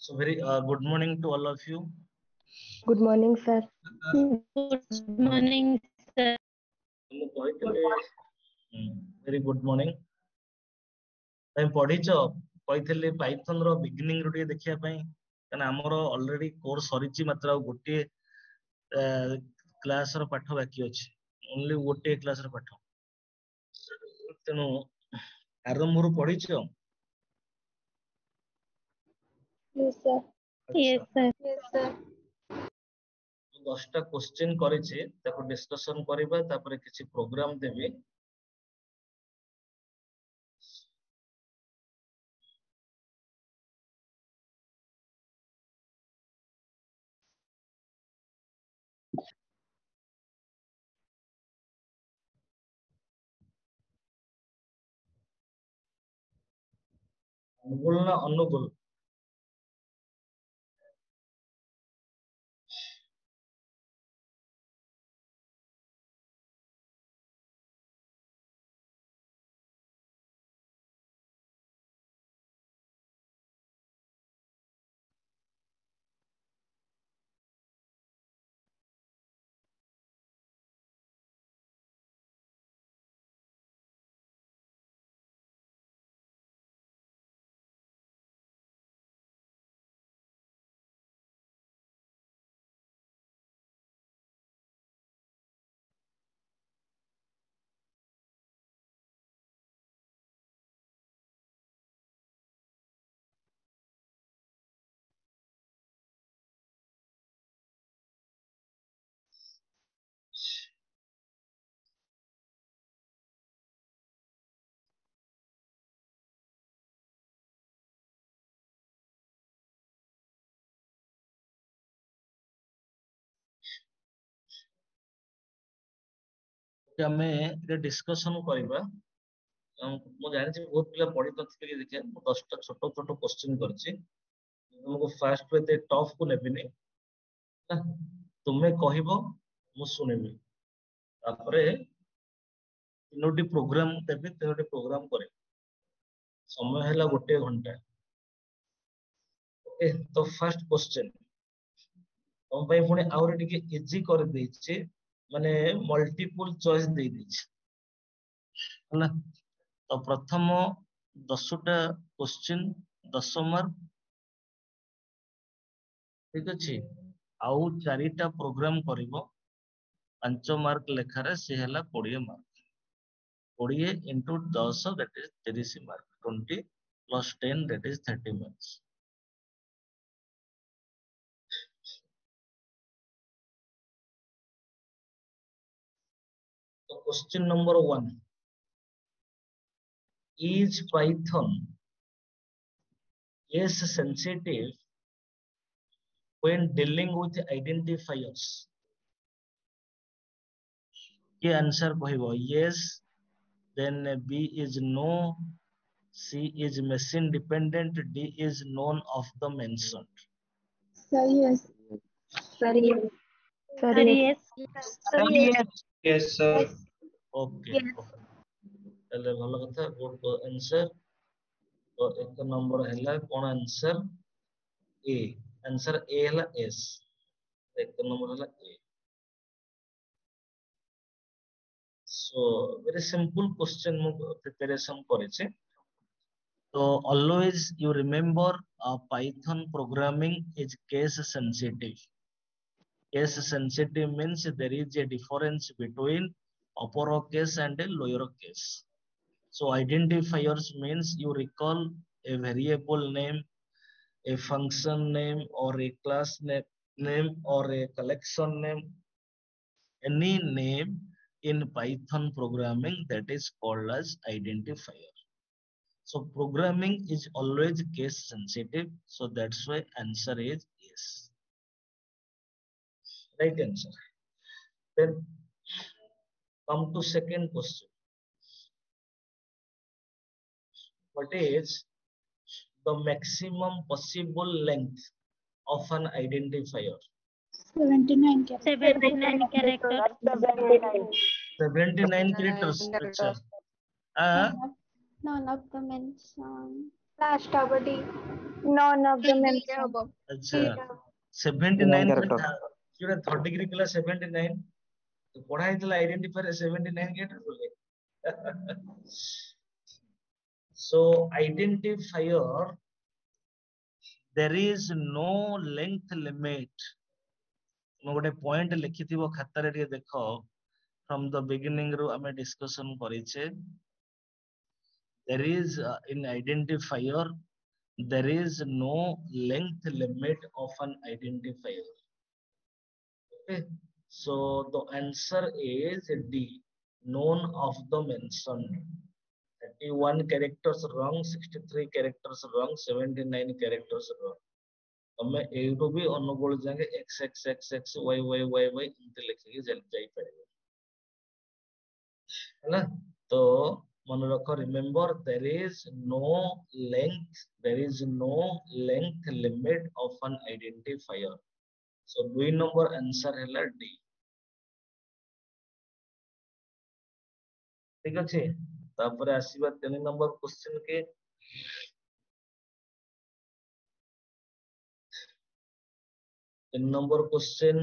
So very uh, good morning to all of you. Good morning, sir. Good morning, sir. ମୁଁ କହିଥିଲି very good morning ତମେ ପଢିଛ କହିଥିଲି Python ର beginning ରୁ ଟିକେ ଦେଖିବା ପାଇଁ କାରଣ ଆମର ଅଲରେଡି କୋର୍ସ ସରିଛି ମାତ୍ର ଆଉ ଗୋଟିଏ କ୍ଲାସ ର ପାଠ ବାକି ଅଛି ଓନ୍ଲି ଗୋଟିଏ କ୍ଲାସ ର ପାଠ ତେଣୁ ଆରମ୍ଭରୁ ପଢିଛ Yes, আচ্ছা। দশটা কোশ্চেন করেছে তারপর ডিসকাশন করিবা তারপরে কিছু প্রোগ্রাম দেবে। না অনুগুল ଆମେ ଟିକେ ଡିସ୍କସନ କରିବା ମୁଁ ଜାଣିଛି ବହୁତ ପିଲା ପଢିନଥିବେ କି ଦେଖିବା ମୁଁ ଦଶଟା ଛୋଟ ଛୋଟ କୋଶ୍ଚିନ୍ କରିଛି ତୁମକୁ ଫାଷ୍ଟ ଏତେ ଟଫ୍ କୁ ନେବିନି ତୁମେ କହିବ ମୁଁ ଶୁଣିବି ତାପରେ ତିନୋଟି ପ୍ରୋଗ୍ରାମ ଦେବି ତିନୋଟି ପ୍ରୋଗ୍ରାମ କରିବି ସମୟ ହେଲା ଗୋଟିଏ ଘଣ୍ଟା ଓକେ ତ ଫାଷ୍ଟ କୋଶ୍ଚିନ୍ ତମ ପାଇଁ ପୁଣି ଆହୁରି ଟିକେ ଇଜି କରିଦେଇଛି ମାନେ ମଲ୍ଟିପୁଲ ଚଏସ୍ ଦେଇଦେଇଛି ହେଲା। ତ ପ୍ରଥମ ଦଶଟା କୋଶ୍ଚିନ୍ ଦଶ ମାର୍କ ଠିକ ଅଛି? ଆଉ ଚାରିଟା ପ୍ରୋଗ୍ରାମ କରିବ। ପାଞ୍ଚ ମାର୍କ ଲେଖାରେ ସେ ହେଲା କୋଡିଏ ମାର୍କ କୋଡିଏ ଇଣ୍ଟୁ ଦଶ ଦ୍ୟାଟ ଇଜ ତିରିଶ mark twenty plus ten that is thirty marks question number one. Is python is sensitive when dealing with identifiers? The answer yes then b is no c is machine dependent d is known of the mentioned. Sir yes. Sorry. yes. Sir Yes. Yes. Okay তাহলে ভালো কথা good answer তো এক নম্বর হেলা কোন answer এ answer এ হেলা S এক নম্বর হেলা এ সো ভেরি সিম্পল কোশ্চেন মু প্রিপারেশন করেছে तो always you remember uh, python programming is case sensitive case sensitive means there is a difference between uppercase and a lower case. so identifiers means you recall a variable name a function name or a class name, name or a collection name. Any name in python programming that is called as identifier. So programming is always case sensitive so that's why answer is yes. Right answer. Then come to second question. What is the maximum possible length of an identifier? 79 characters. 79 characters. 79 characters. Picture. Uh, None of the mentioned. Last property. None of the mentioned. अच्छा 79 character. You are 30 degree के लिए 79 போனாயத்துல identify seventy nine கேட்டிருக்கீங்க so identifier there is no length limit ମୁଁ ଗୋଟେ point ଲେଖିଥିବ ଖାତାରେ ଟିକେ ଦେଖ from the beginning ରୁ ଆମେ discussion there is uh, in identifier there is no length limit of an identifier okay? So the answer is D. None of the mentioned. 31 characters wrong, 63 characters wrong, 79 characters wrong. हमें ए to भी अनुकूल जाएँगे x x x x y y y y जल्द लिखिक पड़ेगा है ना तो मन रख remember there is no length there is no length limit of an identifier so दुई नंबर आंसर है डी ଠିକ ଅଛି ତାପରେ ଆସିବା ତିନି ନମ୍ବର କ୍ୱେଶ୍ଚିନ୍ କି ତିନି number question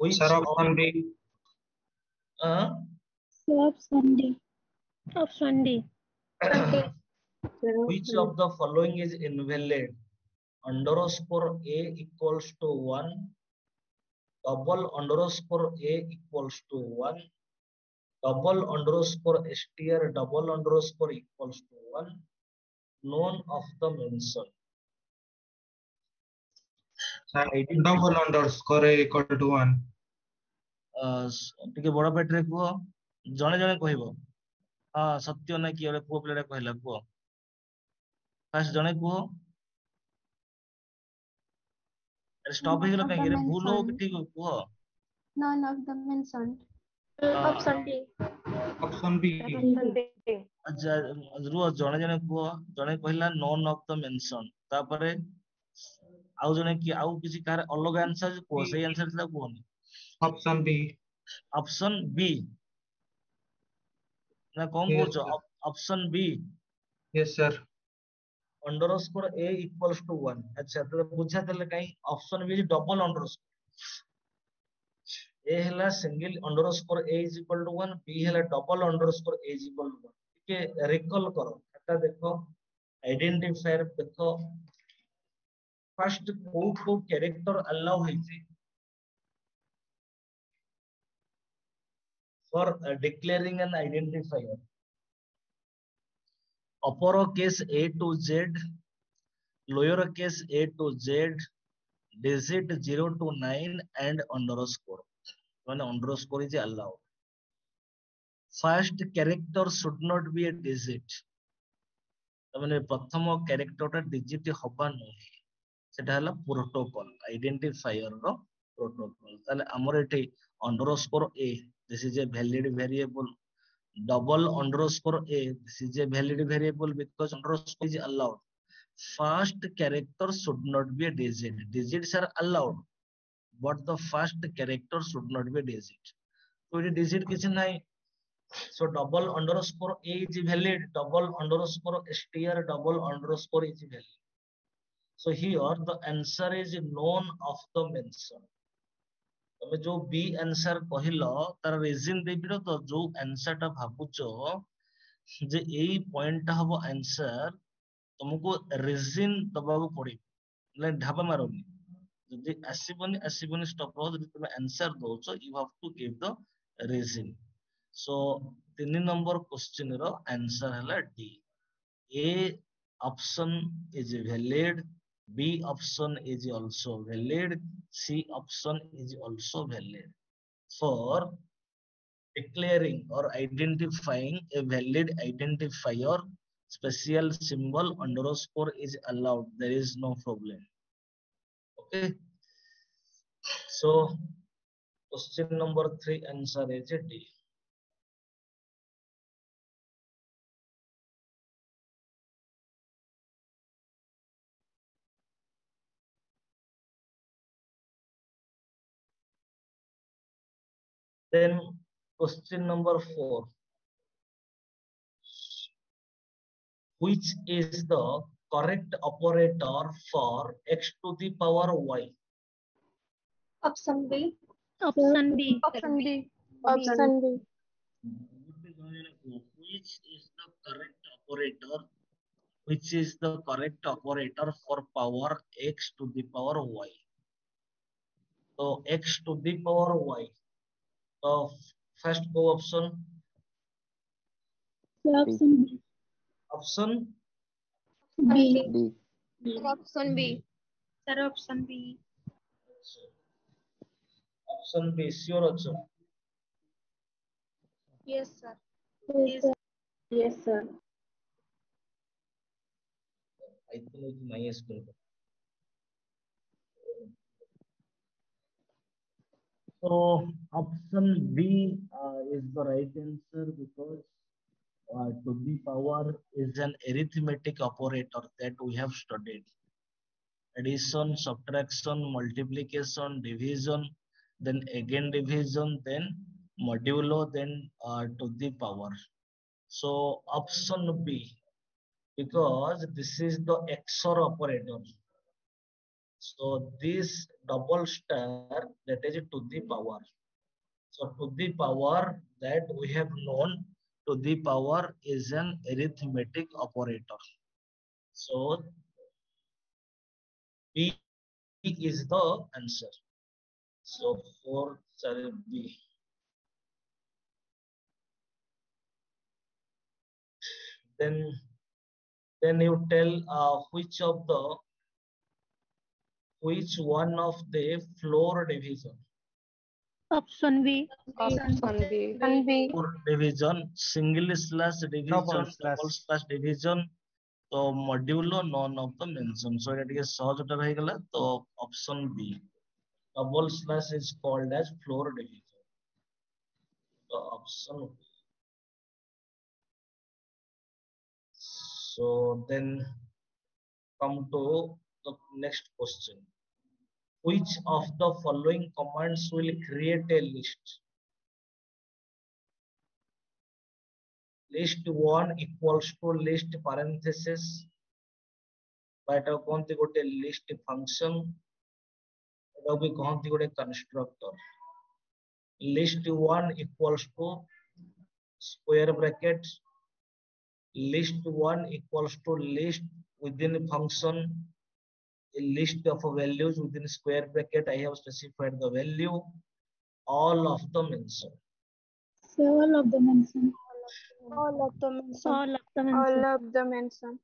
which Sir, of, option B. uh, Option D. Option D. which of the following is invalid underscore a equals to 1 double underscore a equals to 1 double underscore str double underscore equals to 1 none of the mentioned Sir, double underscore A equal to one. uh, ଟିକେ ବଡ ପାଟିରେ କୁହ ଜଣେ ଜଣେ କହିବ ହଁ ସତ୍ୟ ନା କିଏ ଗୋଟେ ପୁଅ ପିଲାଟା କହିଲା କୁହ ଫାଷ୍ଟ ଜଣେ କୁହ ଷ୍ଟପ୍ ହେଇଗଲ କାହିଁକି ରେ ଭୁଲ ହଉ କି ଠିକ ହଉ କୁହ None of the mentioned. Uh, Option D. Option B. ଆଚ୍ଛା ରୁହ ଜଣେ ଜଣେ କୁହ ଜଣେ କହିଲା ନନ୍ ଅଫ ଦ ମେନସନ୍ ତାପରେ ଆଉ ଜଣେ କି ଆଉ କିଛି କାହାର ଅଲଗା ଆନ୍ସର କୁହ ସେଇ ଆନ୍ସର ଥିଲା କୁହନି Option B. ଅପସନ ବି ନା କଣ Yes, କହୁଛ sir. Option B Yes, underscore a equals to 1 अच्छा तो बुझा देले काई option B double underscore a हला single underscore a is equal to 1 b हला double underscore a is equal to 1 ठीक रिकॉल करो खाता देखो आइडेंटिफायर देखो फर्स्ट को को कैरेक्टर अलाउ होइछि for uh, declaring an identifier upper case a to z lower case a to z digit 0 to 9 and underscore when underscore is allowed first character should not be a digit মানে প্রথম ক্যারেক্টরটা digit হবা নুহে সেটা হলো protocol identifier র protocol তাহলে আমার এটি underscore a this is a valid variable double underscore a this is a valid variable because underscore is allowed. First character should not be a digit digits are allowed. But the first character should not be a digit. So it is digit is not so double underscore a is valid. Double underscore str double underscore is valid. So here the answer is known of the mentioned. ତମେ ଯୋଉ ବି answer କହିଲ ତାର region ଦେଇପାରିବ ତ ଯୋଉ answer ଟା ଭାବୁଛ ଯେ ଏଇ ପଏଣ୍ଟ ଟା ହବ ଆନ୍ସର ତମକୁ ରିଜିନ ଦବାକୁ ପଡିବ ହେଲେ ଢାବା ମାରନି ଯଦି ଆସିବନି ଆସିବନି ଷ୍ଟପ୍ ହବ ଯଦି ତମେ ଆନ୍ସର ଦଉଛ you have to give the reason so ତିନି ନମ୍ବର କ୍ୱେଶ୍ଚିନ ର ଆନ୍ସର ହେଲା D a option is valid B option is also valid. C option is also valid. For declaring or identifying a valid identifier, special symbol underscore is allowed. There is no problem. Okay. So, question number three answer is D. Then question number four. which is the correct operator for x to the power y Option B. Option B. Option B. Option B. which is the correct operator which is the correct operator for power x to the power y so x to the power y तो first को option option option B option B sir option B option B sure option yes sir yes sir I think my school So option B uh, is the right answer because uh, to the power is an arithmetic operator that we have studied. Addition, subtraction, multiplication, division, then again division, then modulo, then uh, to the power. So option B because this is the XOR operator. So this double star that is to the power. So to the power that we have known to the power is an arithmetic operator. So B is the answer. So four shall be. Then then you tell uh, which of the which one of the floor division? Option B. Option B. Option B. Floor division, single slash division, double slash, double slash division. So modulo none of the mentioned So ये सहज टा रही गला तो option B double slash is called as floor division so then come to the next question which of the following commands will create a list list 1 equals to list parenthesis ଏଟା କହନ୍ତି ଗୋଟେ list function ଏଟା ବି କହନ୍ତି ଗୋଟେ constructor list 1 equals to square bracket list 1 equals to list within function a list of values within square bracket i have specified the value all of the mention All of the mention. All of the mention. All of the All mention. of the mention.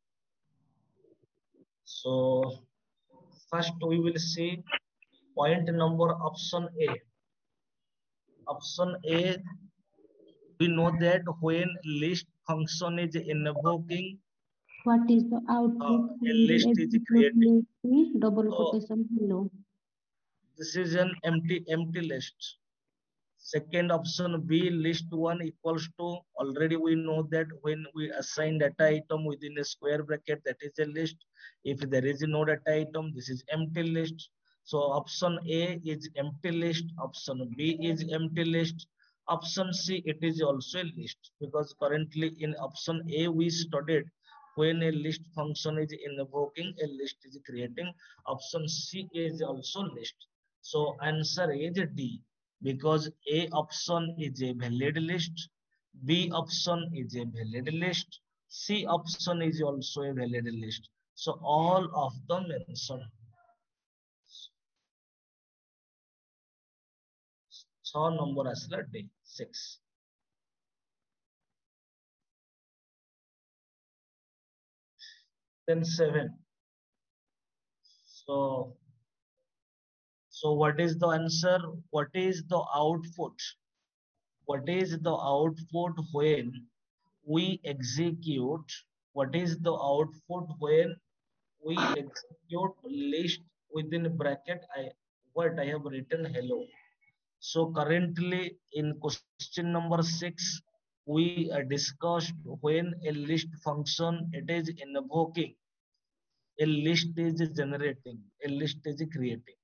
So first we will see point number option A. Option A, we know that when list function is invoking, What is the output? Uh, a list is created. double So- quotation below. this is an empty empty list. Second option B, list one equals to already we know that when we assign data item within a square bracket, that is a list. If there is no data item, this is empty list. So option A is empty list. Option B is empty list. Option C, it is also a list because currently in option A we studied when a list function is invoking a list is creating. Option c is also list. So answer is d. Because a option is a valid list b option is a valid list c option is also a valid list. So all of them answer So number आसला डे six. Then seven. So so what is the answer? What is the output? What is the output when we execute? What is the output when we execute list within bracket? I what I have written hello. So currently in question number six, we uh, discussed when a list function it is invoking, a list is generating, a list is creating.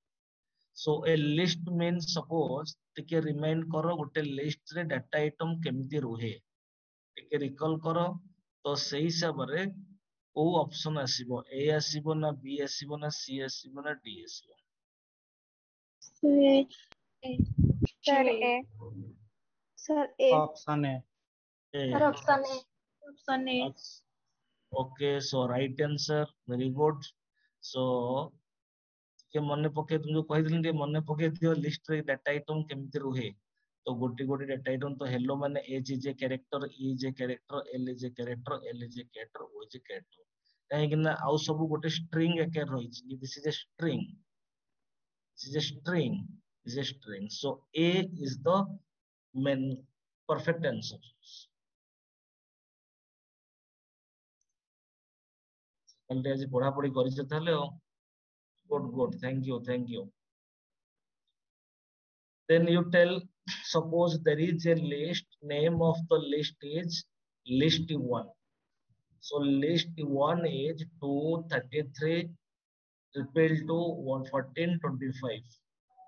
So a list means suppose ଟିକେ remind କର ଗୋଟେ list ରେ data item କେମିତି ରୁହେ ଟିକେ recall କର ତ ସେଇ ହିସାବରେ କୋଉ ଅପସନ ଆସିବ ଏ ଆସିବ ନା ବି ଆସିବ ନା ସି ଆସିବ ନା ଡି ଆସିବ Sir, Sir A. Sir A. Option A. A Sir option A. Option A. okay so right answer very good so ଟିକେ ମନେ ପକେଇ ତୁମେ ଯୋଉ କହିଥିଲି ଟିକେ ମନେ ପକେଇ ଦିଅ ଲିଷ୍ଟ ରେ ଡାଟା ଆଇଟମ କେମିତି ରୁହେ ତ ଗୋଟି ଗୋଟି ଡାଟା ଆଇଟମ ତ ହେଲୋ ମାନେ H is a character E is a character L is a character L is a character O is a character କାହିଁକି ନା ଆଉ ସବୁ ଗୋଟେ ଷ୍ଟ୍ରିଙ୍ଗ ଆକାରରେ ରହିଛି this is a string this is a string this is a string so a is the main perfect answer তাহলে আজ পড়াপড়ি করেছে তাহলে good good thank you thank you then you tell suppose there is a list name of the list is list 1 so list 1 is 233 triple to 114 25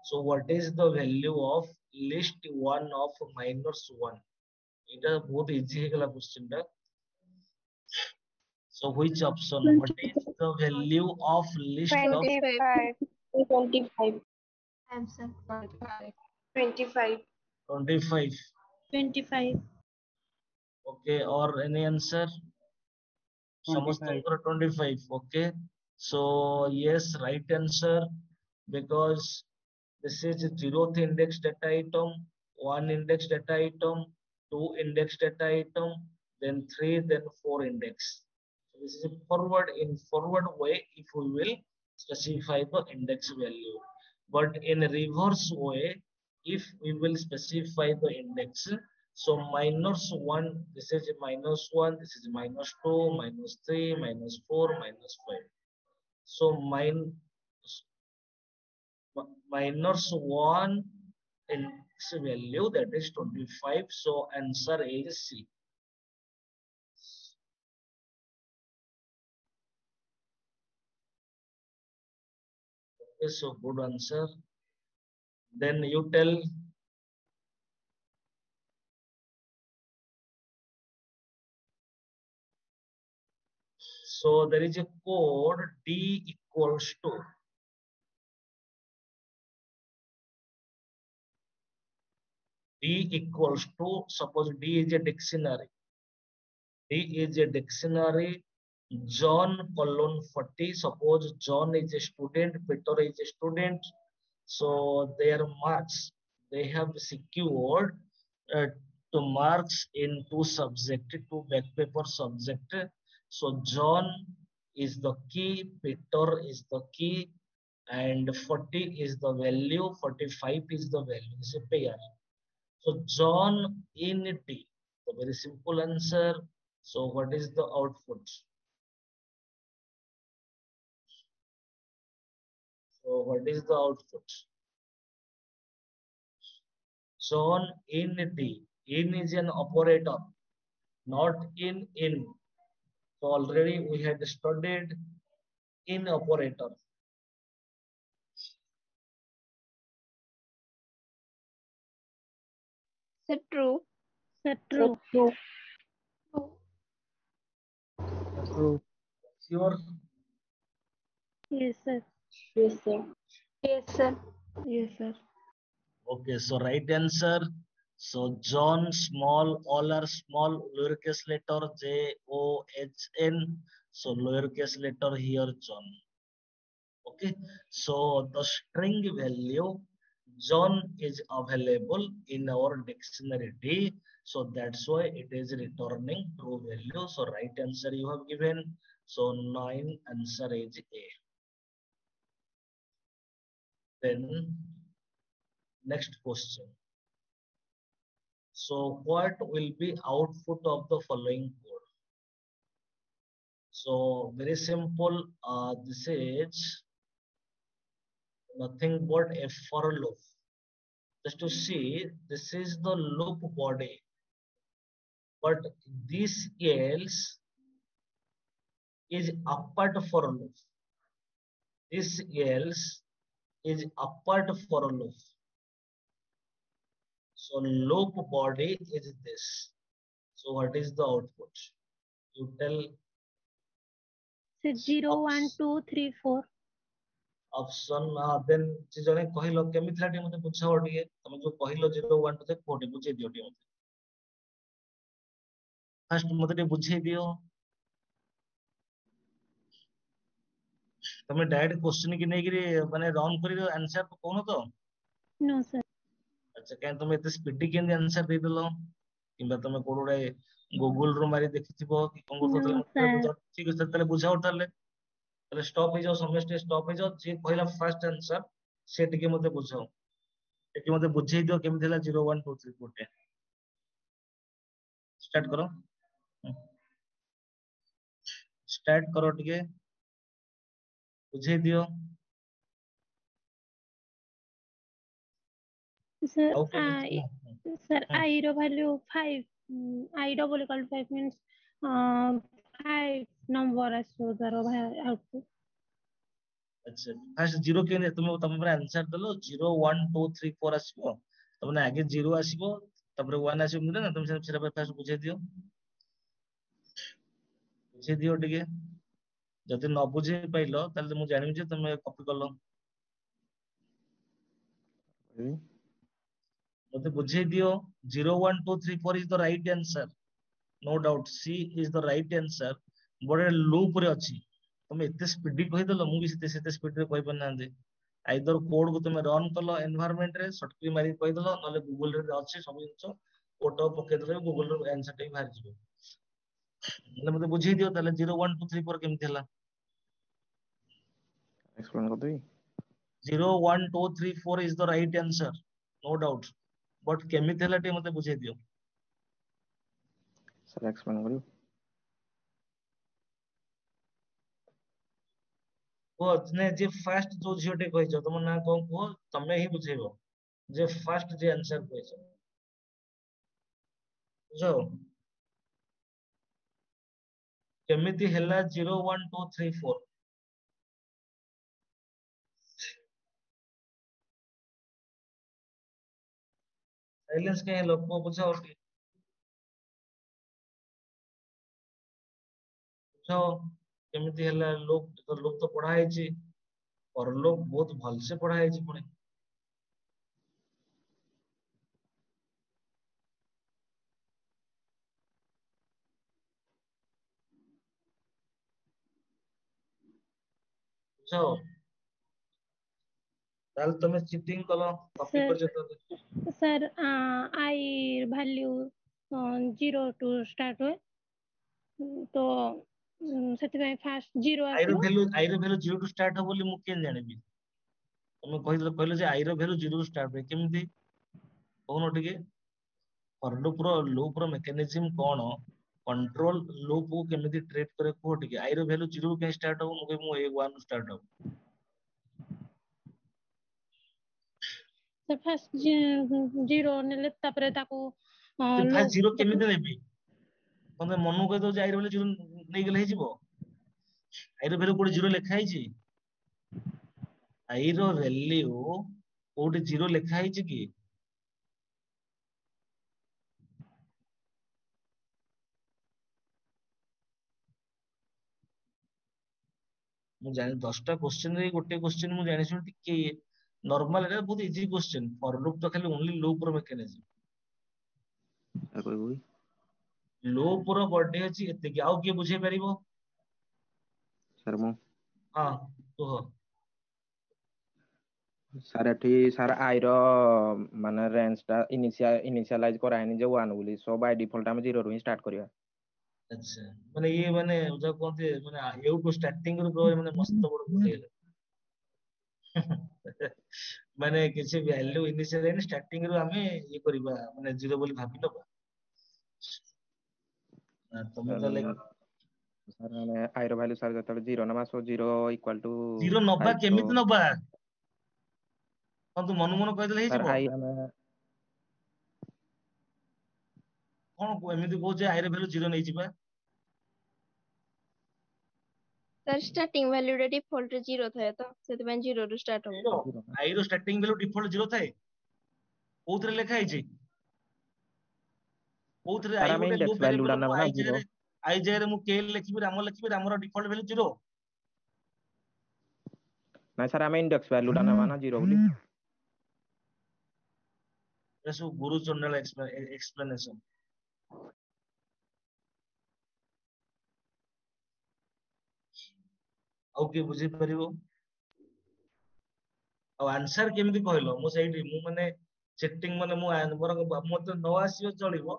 so what is the value of list 1 of minus 1 এটা বহুত easy হয়ে গেল কোশ্চেনটা So which option? What is the value of list 25. of 25? Answer 25. 25. 25. 25. Okay, or any answer? 25. 25. Okay. So yes, right answer because this is zeroth index data item, one index data item, two index data item, then three, then four index this is a forward in forward way if we will specify the index value but in reverse way if we will specify the index so minus 1, this is minus 1, this is minus 2, minus 3, minus 4, minus 5. So min, minus 1 index value that is 25. So answer is C. Okay, so good answer. Then you tell So there is a code D equals to D equals to suppose D is a dictionary. D is a dictionary. John colon 40. Suppose John is a student, Peter is a student. So their marks they have secured uh, to marks in two subject, two back paper subject. So John is the key, Peter is the key, and 40 is the value, 45 is the value. It's a pair. So John in D. The very simple answer. So what is the output? So what is the output? So on in D. In is an operator, not in in. So already we had studied in operator. Sir true. Sir, true. True. Sure. Yes, sir. Yes, sir. Yes, sir. Yes, sir. Okay, so right answer. So John small all are small lowercase letter J O H N. So lowercase letter here John. Okay, so the string value John is available in our dictionary D. So that's why it is returning true value. So right answer you have given. So nine answer is A. Then next question. So what will be output of the following code? So very simple. Uh, this is nothing but a for loop. Just to see, this is the loop body. But this else is apart for loop. This else is apart for loop. So loop body is this. So what is the output? You tell ସେ zero one two three four option ଦେନ୍ ସେ ଜଣେ କହିଲ କେମିତି ଥିଲା ଟିକେ ମତେ ବୁଝାଅ ଟିକେ ତମେ ଯୋଉ କହିଲ zero one two three four ଟିକେ ବୁଝେଇ ଦିଅ ଟିକେ ମତେ ଫାଷ୍ଟ ମତେ ଟିକେ ବୁଝେଇ ଦିଅ ତମେ ଡାଇରେକ୍ଟ କ୍ୱେଶ୍ଚିନ୍ କି ନେଇକିରି ମାନେ ରନ୍ କରି ଆନ୍ସର କହୁନ ତ ନୋ ସାର୍ ଆଚ୍ଛା କାହିଁ ତମେ ଏତେ ସ୍ପିଡି କେମିତି ଆନ୍ସର ଦେଇଦେଲ କିମ୍ବା ତମେ କୋଉ ଗୋଟେ ଗୁଗୁଲ ରୁ ମାରି ଦେଖିଥିବ କି କଣ କରୁଥିବ No, ତାହେଲେ ମତେ sir. ବୁଝାଅ। ଠିକ ଅଛି ତାହେଲେ ବୁଝାଅ ତାହେଲେ ତାହେଲେ ଷ୍ଟପ୍ ହେଇଯାଅ ସମସ୍ତେ ଷ୍ଟପ୍ ହେଇଯାଅ ଯିଏ କହିଲା ଫାଷ୍ଟ ଆନ୍ସର ସେ ଟିକେ ମତେ ବୁଝାଅ ଟିକେ ମତେ ବୁଝେଇ ଦିଅ କେମିତି ହେଲା zero one two three four start କର ଷ୍ଟାର୍ଟ କର ଟିକେ बुझे दियो। सर हाँ। I sir I row value 5 I double equal 5 means five number as to the output. अच्छा फ़र्स्ट ज़ीरो के तुम तुम पर आंसर दलो 0 1 2 3 4 फोर तब ना आगे ज़ीरो आसो तबरे वन आसो मिले ना तुम से फ़र्स्ट बुझे दियो। बुझे दियो ठीक है ଯଦି ନ ବୁଝେଇ ପାଇଲ ତାହେଲେ ମୁଁ ଜାଣିବି ଯେ ତମେ କପି କଲ କହିବି ମତେ ବୁଝେଇ ଦିଅ zero one two three four is the right answer no doubt C is the right answer ଗୋଟେ ଲୁପ୍ ରେ ଅଛି ତମେ ଏତେ ସ୍ପିଡି କହିଦେଲ ମୁଁ ବି ସେତେ ସେତେ ସ୍ପିଡରେ କହିପାରିନାହାନ୍ତି ଆଇଦର କୋଡ୍ କୁ ତମେ ରନ୍ କଲ ଏନଭାରମେଣ୍ଟ ରେ ସଟକି ମାରିକି କହିଦେଲ ନହେଲେ ଗୁଗୁଲ ରେ ଅଛି ସବୁ ଜିନିଷ କୋଡ୍ ଟାକୁ ପକେଇଦେଲେ ଗୁଗୁଲ ର ଆନ୍ସର ଟା ବି ବାହାରିଯିବ ହେଲେ ମତେ ବୁଝେଇ ଦିଅ ତାହେଲେ zero one two three four କେମିତି ହେଲା ଏକ୍ସପ୍ଲେନ୍ କରିଦେବି zero one two three four is the right answer no doubt but କେମିତି ହେଲା ଟିକେ ମତେ ବୁଝେଇ ଦିଅ ସାର୍ ଏକ୍ସପ୍ଲେନ୍ କରିବି କୁହ ନାଇଁ ଯିଏ ଫାଷ୍ଟ ଯୋଉ ଝିଅଟେ କହିଛ ତମ ନାଁ କଣ କୁହ ତମେ ହିଁ ବୁଝେଇବ ଯେ ଫାଷ୍ଟ ଯିଏ ଆନ୍ସର କହିଛ ବୁଝ କେମିତି ହେଲା zero one two three four silence କାହିଁ ହେଲ କୁହ ବୁଝାଅ ଟିକେ ବୁଝାଅ କେମିତି ହେଲା ଲୋକ ଲୋକ ତ ପଢା ହେଇଛି ପରଲୋକ ବହୁତ ଭଲସେ ପଢା ହେଇଛି ପୁଣି ବୁଝାଅ ତାହେଲେ ତମେ ଚିଟିଂ କଲ କପି Sir. କରିଛ ତାହେଲେ sir I value zero to start ହୁଏ ଉଁ, ତ ଉଁ, ସେଥିପାଇଁ ଫାଷ୍ଟ ଜିରୋ ଆଇର ଆସିବ value ଆଇର value zero two start ହବ ବୋଲି ମୁଁ କେମିତି ଜାଣିବି ତମେ କହିଦେଲ କହିଲ ଯେ ଆଇର ଭ୍ୟାଲୁ ଜିରୋ ରୁ ଷ୍ଟାର୍ଟ ହୁଏ କେମିତି କହୁନ ଟିକେ ଫର ଲୁପ୍ ର ଲୁପ୍ ର ମେକାନିଜିମ କଣ कंट्रोल लूप को केमिति ट्रीट करे को। ठीक आई रो वैल्यू 0 के स्टार्ट हो मु मु 1 स्टार्ट हो सर फ़र्स्ट 0 नेले तापरे ताको फ़र्स्ट 0 केमिति नेबी মানে মনু কই তো যাই রে বলে 0 নেই গেলে হইজিব आई रो वैल्यू কোড 0 লেখা হইছি आई रो वैल्यू कोड 0 লেখা হইছি की। ମୁଁ ଜାଣି ଦଶଟା କୋଶ୍ଚେନ ରେ ଗୋଟେ କୋଶ୍ଚେନ ମୁଁ ଜାଣିଛି ଟିକେ ନର୍ମାଲ ଏଟା ବହୁତ ଇଜି କୋଶ୍ଚେନ ଫର ଲୁପ୍ ତ ଖାଲି ଓନଲି ଲୁପ୍ ର ମେକାନିଜିମ ସାର୍ କହିବି ଲୁପ୍ ର ବଡି ଅଛି ଏତିକି ଆଉ କିଏ ବୁଝେଇ ପାରିବ ସାର୍ ମୁଁ ହଁ କୁହ ସାର୍ ଏଠି ସାର୍ ଆଇର ମାନେ ରେଞ୍ଜ ଟା ଇନିସିଆଲାଇଜ କରାହେଇନି ଯେ ୱାନ୍ ବୋଲି ସୋ ବାଇ ଡିଫଲ୍ଟ ଆମେ ଜିରୋ ରୁ ହିଁ ଷ୍ଟାର୍ଟ କରିବା ଆଚ୍ଛା ମାନେ ଇଏ ମାନେ ଯାହା କୁହନ୍ତି ମାନେ ଏଉଠୁ ଷ୍ଟାର୍ଟିଂ ରୁ ମାନେ ମସ୍ତ ବଡ ଭୁଲ ହେଇଗଲା ମାନେ କିଛି ଭ୍ୟାଲୁ ଇନିସିଆଲ ହେଇନି ଷ୍ଟାର୍ଟିଂ ରୁ ଆମେ ଇଏ କରିବା ମାନେ ଜିରୋ ବୋଲି ଭାବି ନବା ନା, ତମେ ତାହେଲେ ସାର୍ ଆମେ ଆଇର ଭ୍ୟାଲୁ ସାର୍ ଯେତେବେଳେ ଜିରୋ ନେବା so zero equal to zero ନବା କେମିତି ନବା କଣ ତୁ ମନୁ ମନ କହିଦେଲେ ସାର୍ ହେଇଯିବ ଆଇ ଆମେ କଣ କୁହ ଏମିତି କହୁଛେ ଆଇର ଭ୍ୟାଲୁ ଜିରୋ ନେଇଯିବା ତାର ଷ୍ଟାର୍ଟିଂ ଭ୍ୟାଲ୍ୟୁ ଟା ଡିଫଲ୍ଟ ରେ ଜିରୋ ଥାଏ ତ ସେଥିପାଇଁ ଜିରୋ ରୁ ଷ୍ଟାର୍ଟ ହବ ଆଇର ଷ୍ଟାର୍ଟିଂ ଭ୍ୟାଲୁ ଡିଫଲ୍ଟ ଜିରୋ ଥାଏ କୋଉଥିରେ ଲେଖା ହେଇଛି କୋଉଥିରେ ସାର୍ ଆଇ ଆମେ ଗୋଟେ ଇଣ୍ଡେକ୍ସ ଲୁପ୍ ଭ୍ୟାଲୁ ଟା ଭେରିଏବଲ ମୁଁ ନେବା ନା ଆଇ ଜିରୋ ଜାଗାରେ ଆଇ ଜାଗାରେ ମୁଁ କେ ଲେଖିବି ରାମ ଲେଖିବି ରାମର ଡିଫଲ୍ଟ ଭ୍ୟାଲୁ ଜିରୋ ନାଇଁ ସାର୍ ଆମେ ଇଣ୍ଡେକ୍ସ ଭ୍ୟାଲୁଟା ନେବା ନା ଜିରୋ ବୋଲି ଏଟା ସବୁ ଗୁରୁଚଣ୍ଡାଳ ଏକ୍ସପ୍ଲେନେସନ ଆଉ କିଏ ବୁଝିପାରିବ ଆଉ ଆନ୍ସର କେମିତି କହିଲ ମୁଁ ସେଇଠି ମୁଁ ମାନେ ସେଟିଂ ମାନେ ମୁଁ ଆ- ବରଂ ମତେ ନ ଆସିବ ଚଳିବ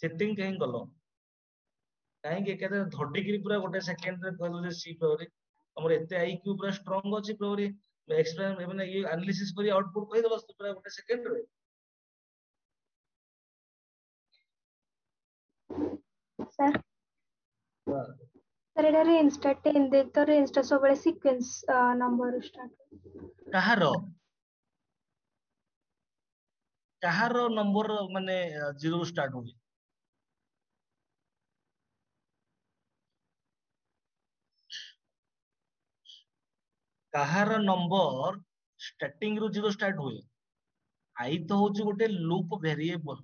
ସେଟିଂ କାହିଁ କଲ କାହିଁକି ଏକାଥରେ ଧଡିକିରି ପୁରା ଗୋଟେ ସେକେଣ୍ଡରେ କହିଲ ଯେ ସି ଫେଭରି ତମର ଏତେ ଆଇକ୍ୟୁ ପୁରା ଷ୍ଟ୍ରଙ୍ଗ ଅଛି ଫେଭରି ଏକ୍ସପ୍ଲେନ ମାନେ ଇଏ ଆନାଲିସିସ୍ କରି ଆଉଟପୁଟ କହିଦବ ପୁରା ଗୋଟେ ସେକେଣ୍ଡରେ ସାର୍ ସାର୍ ଏଇଟା ରେଞ୍ଜଟା ଟେନ୍ ଦେଇ ତ ରେଞ୍ଜଟା ସବୁବେଳେ ସିକ୍ୱେନ୍ସ ନମ୍ବରରୁ ଷ୍ଟାର୍ଟ କାହାର କାହାର ନମ୍ବର ମାନେ ଜିରୋ ଷ୍ଟାର୍ଟ ହୁଏ କାହାର ନମ୍ବର ଷ୍ଟାର୍ଟିଂ ରୁ ଜିରୋ ଷ୍ଟାର୍ଟ ହୁଏ ଆଇ ତ ହଉଛି ଗୋଟେ ଲୁପ୍ ଭେରିଏବଲ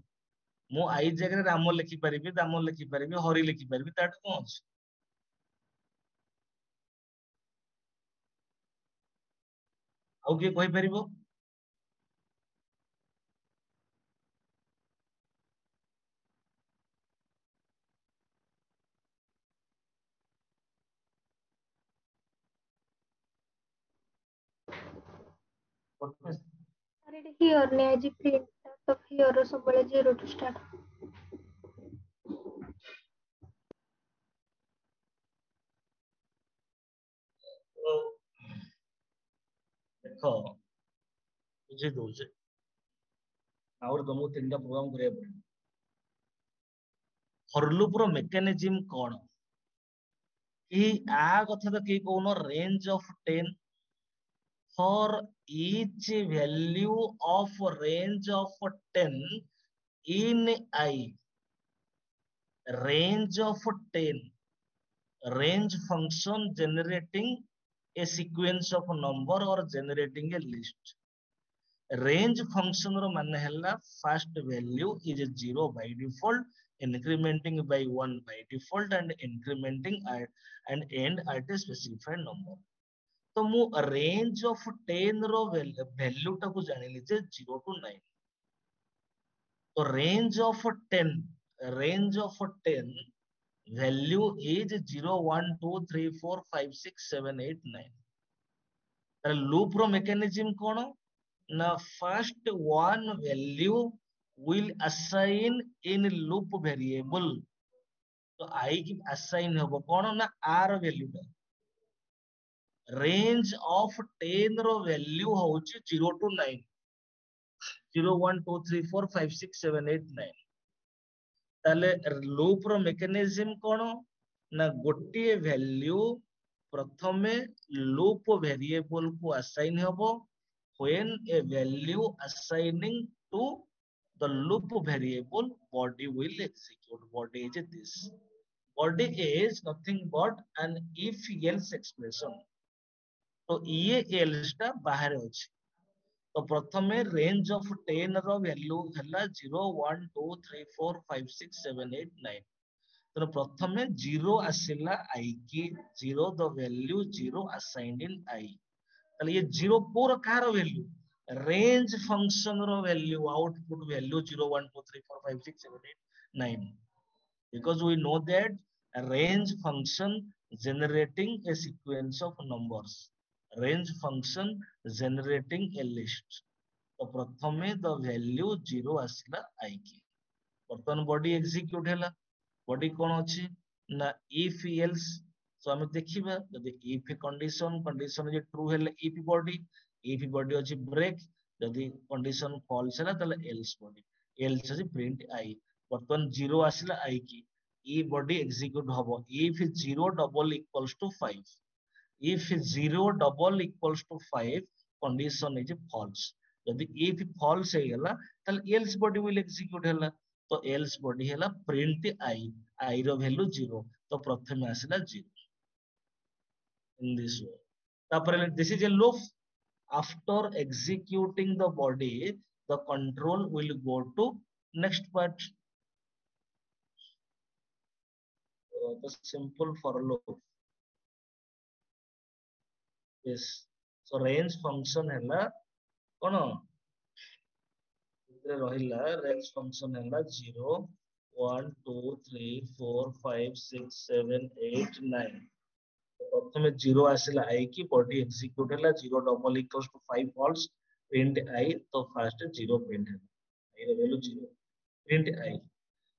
ମୁଁ ଆଇ ଜାଗାରେ ରାମ ଲେଖିପାରିବି ଦାମ ଲେଖିପାରିବି ହରି ଲେଖିପାରିବି ତାଠୁ କଣ ଅଛି ଆଉ କିଏ କହିପାରିବ ପଦ୍ମେଶ? ସାର୍ ଏଠି ହିଅର ନିଆଯାଇଛି ପ୍ରିଣ୍ଟ ତ ହିଅର ସବୁବେଳେ lecture mechanism कौन? कथा तो कहीं कौन range of ten for each value of range of ten in I range of ten range function generating a sequence of number or generating a list range function ro mane hella first value is zero by default incrementing by one by default and incrementing at, and end at a specified number तो मु range of 10 row value टा को जानि लिजे 0 to 9 तो range of 10 range of 10 value is 0 1 2 3 4 5 6 7 8 9 ତାହେଲେ loop ର mechanism କଣ ନା first one value will assign in loop variable ତ i କି assign ହବ କଣ ନା r value ଟା range of 10 ର value ହଉଛି 0 to 9 0 1 2 3 4 5 6 7 8 9 ତାହେଲେ loop ର mechanism କଣ ନା ଗୋଟିଏ value ପ୍ରଥମେ loop variable କୁ assign ହବ when a value assigning to the loop variable body will execute body is this body is nothing but an if else expression ତ ଇଏ else ଟା ବାହାରେ ଅଛି तो प्रथम रेंज ऑफ़ टेन रो वैल्यू हला 0 1 2 3 4 5 6 7 8 9 तो प्रथम ज़ीरो आसिला आई की zero the value zero assigned in I तले ये 0 कोर कार value range function row value output value zero one two three four five six seven eight nine because we know that range function generating a sequence of numbers range function generating a list. তো প্রথমে দ value zero আসলা আইকি বর্তমান body execute হেলা body কোন অছি না if else তো আমি দেখিবা, যদি ইফ কন্ডিশন কন্ডিশন যে ট্রু হেলে ইফ বডি ইফ বডি অছি ব্রেক যদি কন্ডিশন ফলস হেলা তাহলে এলস বডি এলস অছি প্রিন্ট আই বর্তমান জিরো আসলা আইকি ই বডি এক্সিকিউট হব। If zero double equals to five if 0 double equals to 5 condition is false ଯଦି if false ହେଇଗଲା ତାହେଲେ else body will execute ହେଲା ତ else body ହେଲା print i i ର value 0 ତ ପ୍ରଥମେ ଆସିଲା 0 in this way ତାପରେ this is a loop after executing the body the control will go to next part uh, the simple for loop yes so range function ହେଲା କଣ ଭିତରେ ରହିଲା range function ହେଲା 0 1 2 3 4 5 6 7 8 9 ପ୍ରଥମେ 0 ଆସିଲା i କି body execute ହେଲା 0 double equals to 5 false print i ତ first 0 print ହେଲା i ର value 0 print i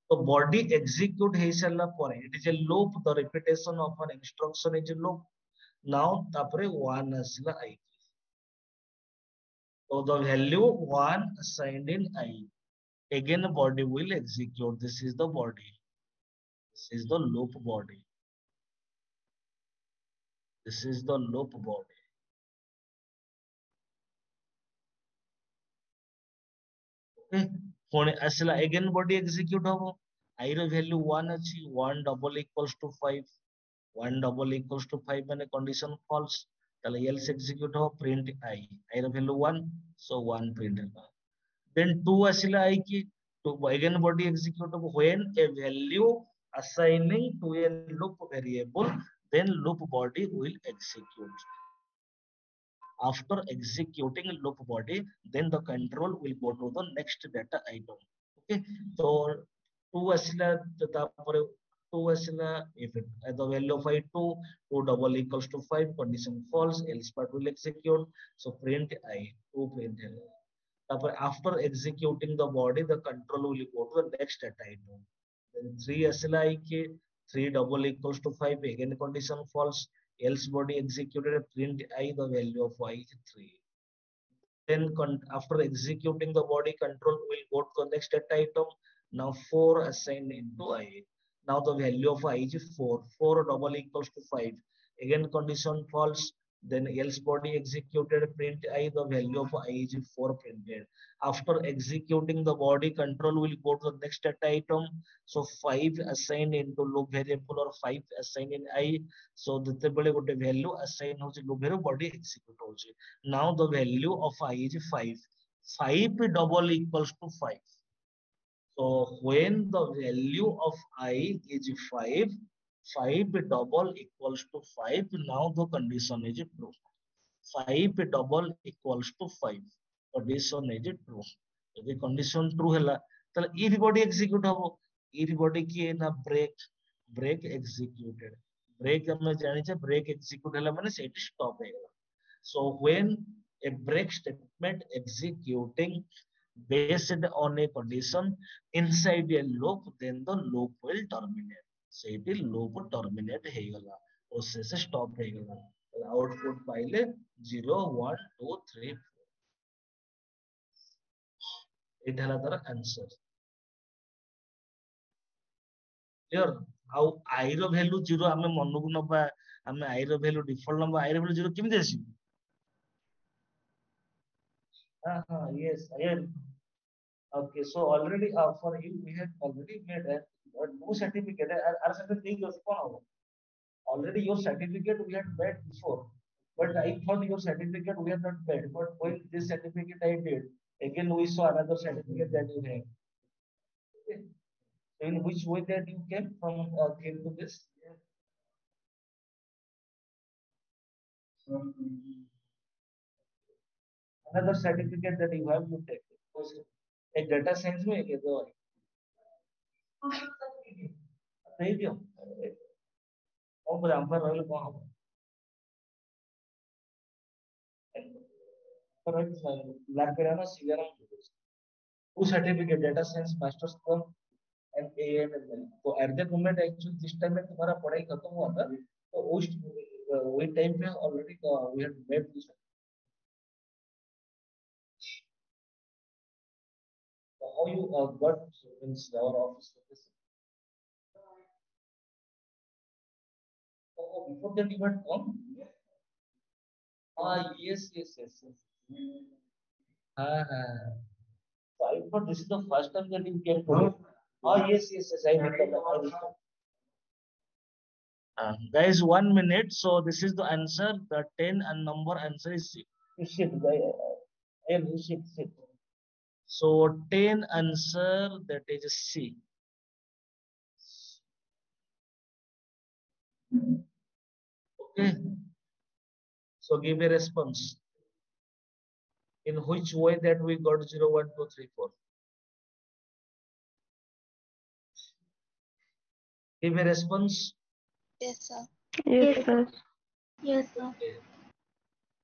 ତ body execute ହେଇ ସାରିଲା ପରେ it is a loop the repetition of an instruction is a loop now ତାପରେ 1 ଆସିଲା i So the value 1 assigned in i. Again, body will execute. This is the body. This is the loop body. This is the loop body. Okay. ପୁଣି ଆସିଲା again body execute ହବ i ର value 1 ଅଛି 1 double equals to 5 1 double equals to 5 মানে condition false তাহলে else execute হো print I I এর value 1 so 1 print হলো দেন 2 আসিলা আই কি to again body executable when a value assigning to a loop variable then loop body will execute after executing loop body then the control will go to the next data item okay so two asila tapore 2 is if it, the value of i 2, 2 double equals to 5, condition false, else part will execute. So print i 2 print After executing the body, the control will go to the next item Then 3 SLI ki, 3 double equals to 5, again condition false, else body executed, print i, the value of i is 3. Then after executing the body control, will go to the next item. Now 4 assign into i. now the value of i is 4 4 double equals to 5 again condition false then else body executed print i the value of i is 4 printed after executing the body control will go to the next data item so 5 assigned into loop variable or 5 assigned in i so ଯେତେବେଳେ ଗୋଟେ value assign ହଉଛି loop variable body execute ହଉଛି now the value of i is 5 5 double equals to 5 So when the value of i is 5, 5 double equals to 5. Now the condition is true. 5 double equals to 5. Condition is true. यदि condition true है ताले if body execute हम if body किए ना break break executed break हमें जानी break execute है माने सेट स्टॉप है so when a break statement executing based on a condition inside a loop then the loop will terminate ସେଇଠି loop terminate ହେଇଗଲା process stop ହେଇଗଲା output ପାଇଲେ 0 1 2 3 4 ଏଇଟା ହେଲା ତାର answer clear ଆଉ i ର value 0 ଆମେ ମନକୁ ନବା ଆମେ i ର value default ନବା i ର value 0 କେମିତି ଆସିବ Ah, yes, I am. Okay, so already uh, for you we have already made a, a new certificate. Uh, Our certificate Already your certificate we had made before. But I thought your certificate we have not made. But when this certificate I did, again we saw another certificate that you have. Okay. In which way that you came from uh, came to this? Yeah. Another certificate that you have you take. एक data science में एक दो नहीं दियो और पर? हम पर रहल कौन हो पर लैब पे रहना सीआरएम वो certificate data science masters from and AML तो एट द मोमेंट एक्चुअली जिस टाइम में तुम्हारा पढ़ाई खत्म हुआ था तो उस वही टाइम पे already we had made this how you uh, got in our office with this? Oh, before that you had come? Ah, yes, yes, yes, yes. Ah, so I thought this is the first time that you came to Ah, yes, yes, yes, I remember. Uh, guys, one minute. So this is the answer. The 10 and number answer is C. You sit, guy. I am you sit, sit. So 10 answer that is C. Okay. So give a response. In which way that we got 0, 1, 2, 3, 4? Give a response. Yes, sir. Yes, sir. Yes, sir. Okay.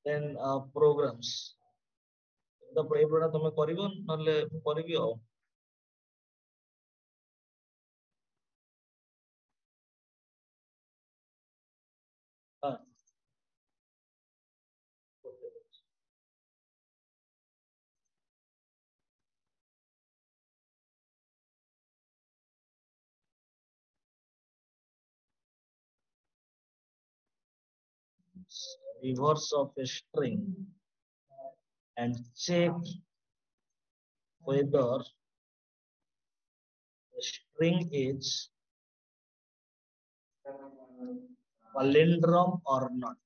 Then uh, programs. ତ ଏଇଗୁଡ଼ା ତମେ କରିବ ନହେଲେ ମୁଁ କରିବି ଆଉ ହଁ reverse of a string and check whether the string is palindrome or not.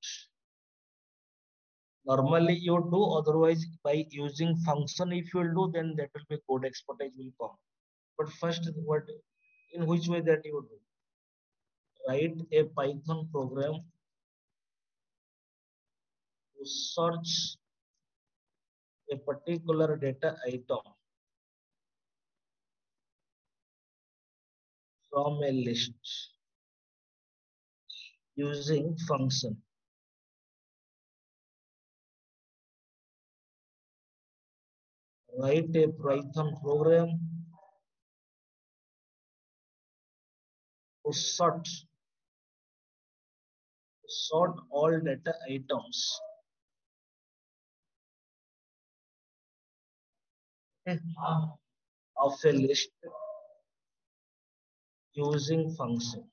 Normally you do, otherwise by using function if you do, then that will be code expertise will come. But first, what in which way that you do? Write a Python program to search a particular data item from a list using function. Write a Python program to sort sort all data items of a list using function.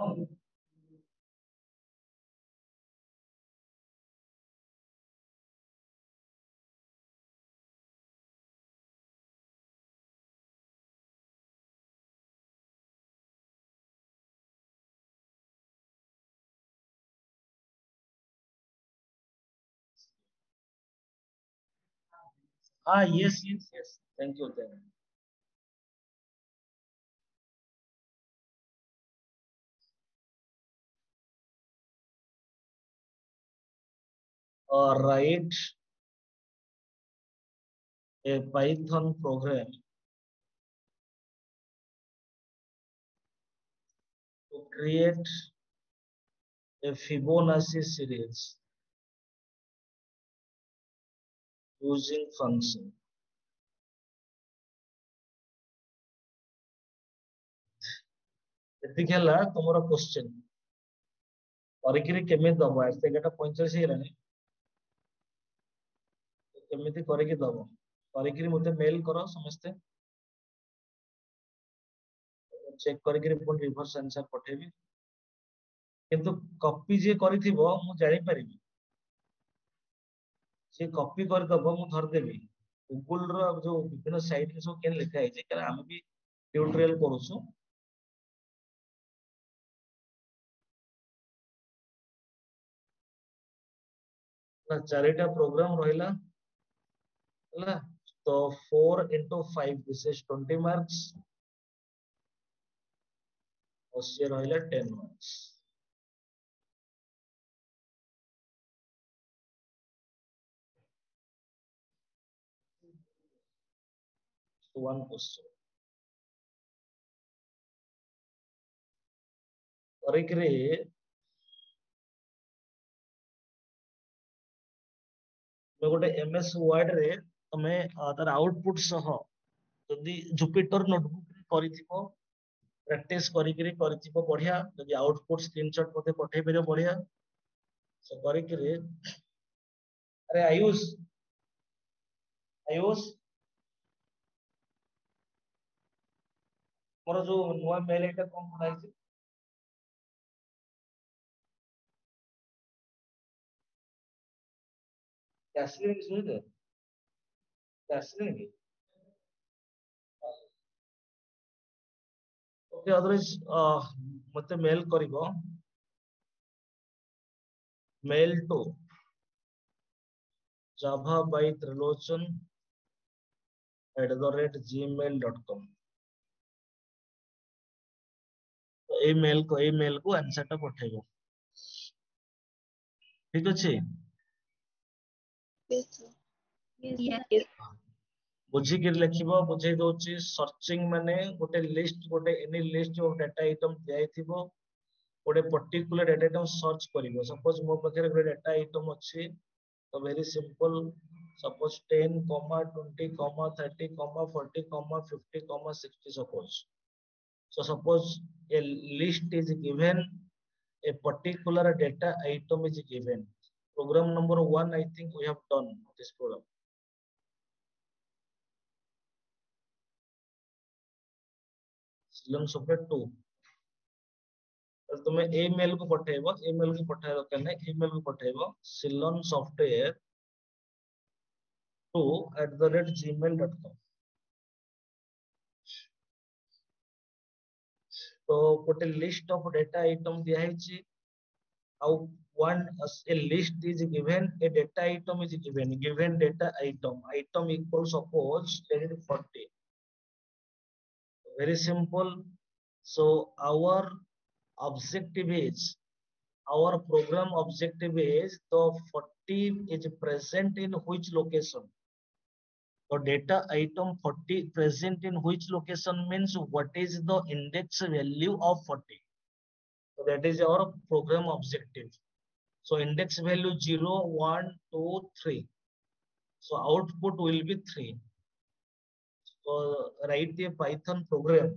Ah, yes, yes, yes. Thank you. Thank you. Uh, write a Python program to create a Fibonacci series using function. ଏତିକି ହେଲା ତୁମର question କରିକିରି କେମିତି ଦବ ଆଜି ଏଗାରଟା ପଇଁଚାଳିଶ ହେଇଗଲାଣି କେମିତି କରିକି ଦବ କରିକିରି ମତେ ମେଲ କର ସମସ୍ତେ ଚେକ୍ କରିକିରି ପୁଣି ରିଭର୍ସ ଆନ୍ସର ପଠେଇବି କିନ୍ତୁ କପି ଯିଏ କରିଥିବ ମୁଁ ଜାଣିପାରିବି ସେ କପି କରିଦବ ମୁଁ ଧରିଦେବି ଗୁଗୁଲ ର ଯୋଉ ବିଭିନ୍ନ ସାଇଟ୍ ରେ ସବୁ କେମିତି ଲେଖା ହେଇଛି କାରଣ ଆମେ ବି ଟ୍ୟୁଟୋରିଆଲ କରୁଛୁ ନା ଚାରିଟା ପ୍ରୋଗ୍ରାମ ରହିଲା So 4 into 5, this is 20 marks. Ossian oiler 10 marks. So one question. Parikri, मैं गोटे एमएस वर्ड रे ତମେ ଅ, ତାର ଆଉଟପୁଟ ସହ ଯଦି ଜୁପିଟର ନୋଟବୁକ୍ କରିଥିବ ପ୍ରାକ୍ଟିସ କରିକିରି କରିଥିବ ବଢିଆ ଯଦି ଆଉଟପୁଟ ସ୍କ୍ରିନଶଟ ମତେ ପଠେଇ ପାରିବ ବଢିଆ So କରିକିରି ଆରେ ଆୟୁଷ ଆୟୁଷ ମୋର ଯୋଉ ନୂଆ ମେଲ ଏଇଟା କଣ କରାହେଇଛି ସେ ଆସିଲେଣି କି fascinating. Okay, otherwise, uh, मते मेल करिबो mail to Java by Trilochan at the rate Gmail dot com এই মেল কো এই মেল কো আনসারটা পঠাইব ঠিক আছে ঠিক আছে Yes, sir. Yes. ବୁଝିକିରି ଲେଖିବ ବୁଝେଇ ଦଉଛି ସର୍ଚିଂ ମାନେ ଗୋଟେ ଲିଷ୍ଟ ଗୋଟେ any list of data item ଦିଆହେଇଥିବ ଗୋଟେ ପର୍ଟିକୁଲାର ଡାଟା ଆଇଟମ ସର୍ଚ୍ଚ କରିବ ସପୋଜ ମୋ ପାଖରେ ଗୋଟେ ଡାଟା ଆଇଟମ ଅଛି ତ very simple suppose 10 comma 20 comma 30 comma 40 comma 50 comma 60 suppose so suppose a list is given a particular data item is given program number one i think we have done this program epsilon sobre 2 तर तुम्हें email को पठेब email को पठाइब कने email को पठाइब सिलन software to at the rate Gmail dot com तो गोटे list of data item दिखाई आउ one a list is given a data item is given given data item item equals suppose let it 40 very simple. So our objective is our program objective is the 40 is present in which location? The data item 40 present in which location means what is the index value of 40 so that is our program objective. So index value 0 1 2 3 so output will be 3 so write a python program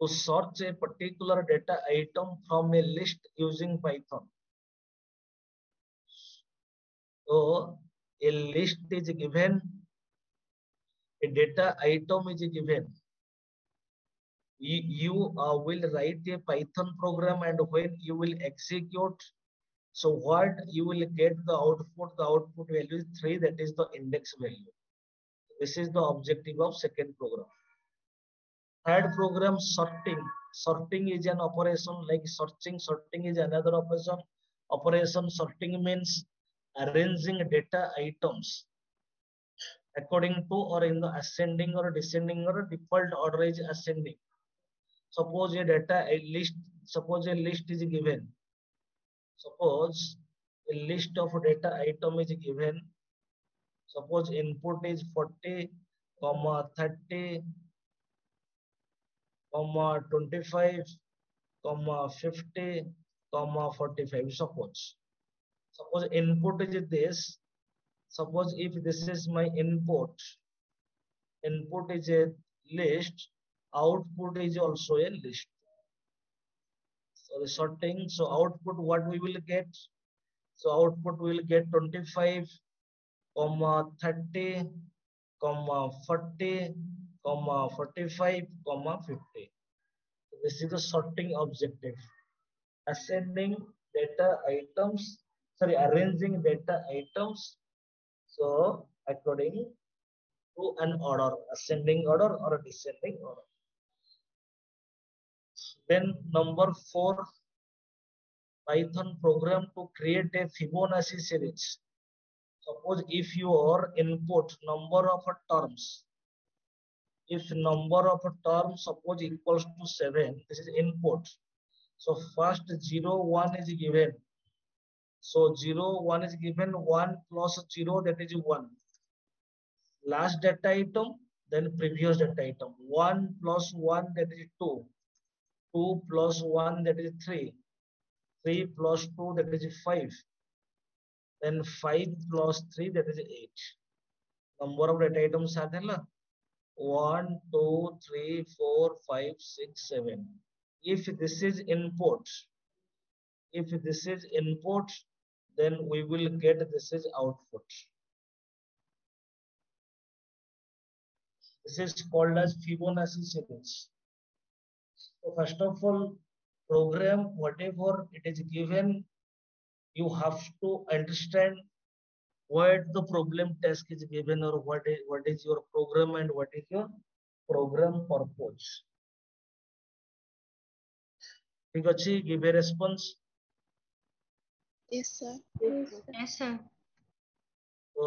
to search a particular data item from a list using Python. So a list is given, a data item is given. You uh, will write a Python program and when you will execute, so what you will get the output, the output value is 3, that is the index value. This is the objective of second program. Third program sorting. Sorting is an operation like searching. Sorting is another operation. Operation sorting means arranging data items according to or in the ascending or descending or default order is ascending. Suppose a data a list. Suppose a list is given. Suppose a list of data item is given. Suppose input is 40, comma 30, comma 25, comma 50, comma 45, suppose. Suppose input is this. Suppose if this is my input, input is a list, output is also a list. So the sorting, so output what we will get? So output will get 25, comma 30, comma 40, comma 45, comma 50. So this is the sorting objective. Ascending data items, sorry, arranging data items. So according to an order, ascending order or descending order. Then number four, Python program to create a Fibonacci series. Suppose if your input number of terms if number of terms suppose equals to 7 this is input. So first 0 1 is given. So 0 1 is given 1 plus 0 that is 1 last data item then previous data item. 1 plus 1 that is 2 2 plus 1 that is 3 3 plus 2 that is 5 then 5 plus 3 that is 8 number of data items are there one two three four five six seven. If this is input if this is input then we will get this is output. This is called as fibonacci series so first of all program whatever it is given you have to understand what the problem task is given or what is what is your program and what is your program purpose ঠিক ଅଛି give a response Yes, sir. Yes, sir. ତ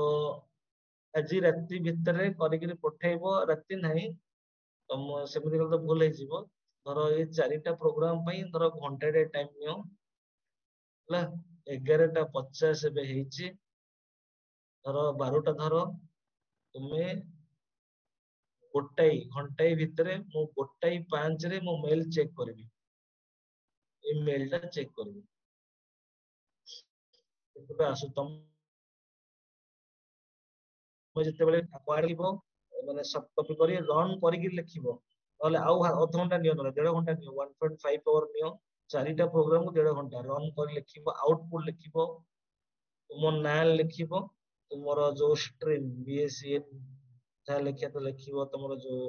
ଆଜି ରାତି ଭିତରେ କରିକିରି ପଠେଇବ ରାତି ନାହିଁ ତମ ସେମିତି କଲେ ତ ଭୁଲ ହେଇଯିବ ଧର ଏଇ ଚାରିଟା ପ୍ରୋଗ୍ରାମ ପାଇଁ ଧର ଘଣ୍ଟାଟେ ଟାଇମ ନିଅ ହେଲା ଏଗାରଟା ପଚାଶ ଏବେ ହେଇଛି ଧର ବାରଟା ଧର ତୁମେ ଗୋଟାଏ ଘଣ୍ଟାଏ ଭିତରେ ମୁଁ ଗୋଟାଏ ପାଞ୍ଚରେ ମୁଁ ମେଲ ଚେକ୍ କରିବି ଏଇ ମେଲ ଟା ଚେକ୍ କରିବି କେତେଟା ଆସୁ ତମ ତମେ ଯେତେବେଳେ କୁଆଡେ ଯିବ ମାନେ ସଫ୍ଟ କପି କରି ରନ୍ କରିକି ଲେଖିବ ନହେଲେ ଆଉ ଅଧଘଣ୍ଟା ନିଅ ନହେଲେ ଦେଢ ଘଣ୍ଟା ନିଅ ୱାନ୍ ପଏଣ୍ଟ ଫାଇଭ ଆୱାର ନିଅ ଚାରିଟା ପ୍ରୋଗ୍ରାମକୁ ଦେଢ ଘଣ୍ଟା ରନ୍ କରି ଲେଖିବ ଆଉଟପୁଟ ଲେଖିବ ତୁମ ନାଁ ଲେଖିବ ତୁମର ଯୋଉ ଷ୍ଟ୍ରିମ୍ ବିଏସସିଏନ୍ ଯାହା ଲେଖିବା ତ ଲେଖିବ ତମର ଯୋଉ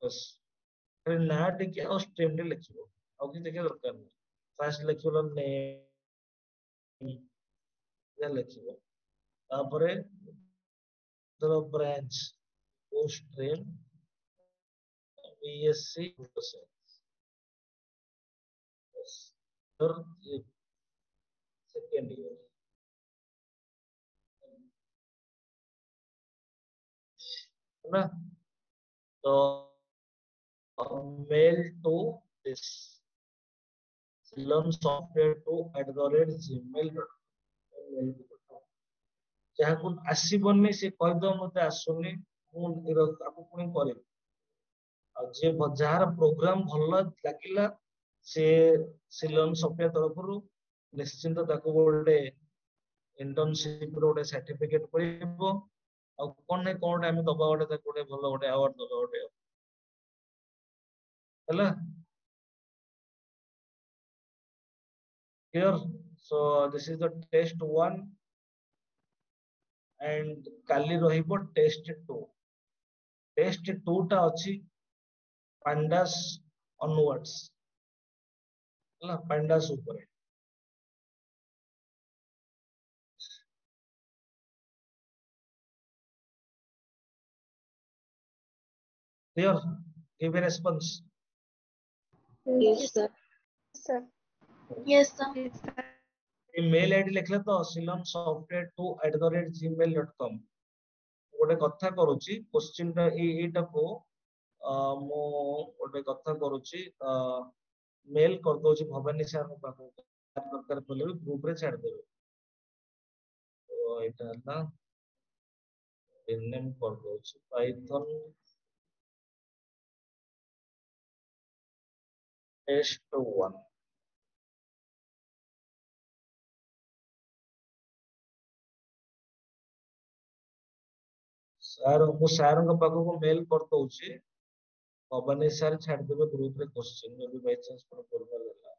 ବସ୍ ଖାଲି ନାଁ ଟିକେ ଆଉ ଷ୍ଟ୍ରିମ୍ ଟେ ଲେଖିବ ଆଉ କିଛି ଦେଖିବା ଦରକାର ନାହିଁ ଫାଷ୍ଟ ଲେଖିବ ନେମ୍ ଯାହା ଲେଖିବ ତାପରେ ଧର ବ୍ରାଞ୍ଚ କୋଉ ଷ୍ଟ୍ରିମ୍ ବିଏସସି ସେକେଣ୍ଡ ଇୟର ହେଲା ତ mail to this learn software to at the rate gmail ଯାହାକୁ ଆସିବନି ସେ କହିଦବ ମତେ ଆସୁନି ମୁଁ ଏର- ତାକୁ ପୁଣି କରିବି ଆଉ ଯିଏ ଭ- ଯାହାର ପ୍ରୋଗ୍ରାମ ଭଲ ଲାଗିଲା ସେ ସେ ଲର୍ନ ସଫ୍ଟୱେର ତରଫରୁ ନିଶ୍ଚିନ୍ତ ତାକୁ ଗୋଟେ ଇଣ୍ଟର୍ନସିପ ର ଗୋଟେ ସାର୍ଟିଫିକେଟ କରିବ ଆଉ କଣ ନାଇଁ କଣ ଗୋଟେ ଆମେ ଦବା ଗୋଟେ ତାକୁ ଗୋଟେ ଭଲ ଗୋଟେ ଆୱାର୍ଡ ଦବା ଗୋଟେ ହେଲା clear so this is the test 1 and କାଲି ରହିବ test 2 test 2 ଟା ଅଛି pandas onwards ହେଲା pandas ଉପରେ clear give a response Yes, sir. sir. Yes, sir. Mail ID ଲେଖିଲେ ତ Ceylon software two at the rate Gmail dot com ଗୋଟେ କଥା କରୁଛି କୋଶ୍ଚିନ୍ ଟା ଏଇ ଏଇଟାକୁ ଅ, ମୁଁ ଗୋଟେ କଥା କରୁଛି ମେଲ କରିଦଉଛି ଭବାନୀ ସାରଙ୍କ ପାଖକୁ ଯାହାର ଦରକାର ପଡ଼ିଲେ ବି ଗ୍ରୁପ ରେ ଛାଡ଼ିଦେବେ ତ ଏଇଟା ହେଲା ରିନେମ୍ କରିଦଉଛି ପାଇଥନ ଟେଷ୍ଟ ୱାନ୍ ସାର୍ ମୁଁ ସାରଙ୍କ ପାଖକୁ ମେଲ କରିଦଉଛି common research had been a group question will be by chance from Purmal.